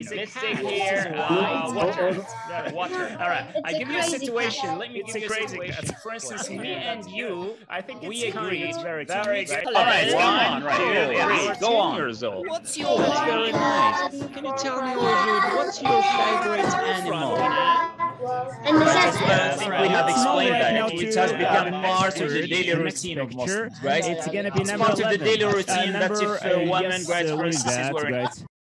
Let's take here uh, water. Water. Uh, All right. It's I a give you a situation. cat. Let me It's give you a crazy situation. cat. For instance, me and you, I think we it's agreed. It's very Very cute. All right, Let's go on, right. Two, go on. years old. What's your That's very nice? Can you tell me, Wajud, what's your favorite animal? And the I think we have explained that. It has uh, become part of the daily routine of Muslims, right? It's gonna be It's part of the daily uh, routine that if a uh, woman, yes, right, for instance, wearing.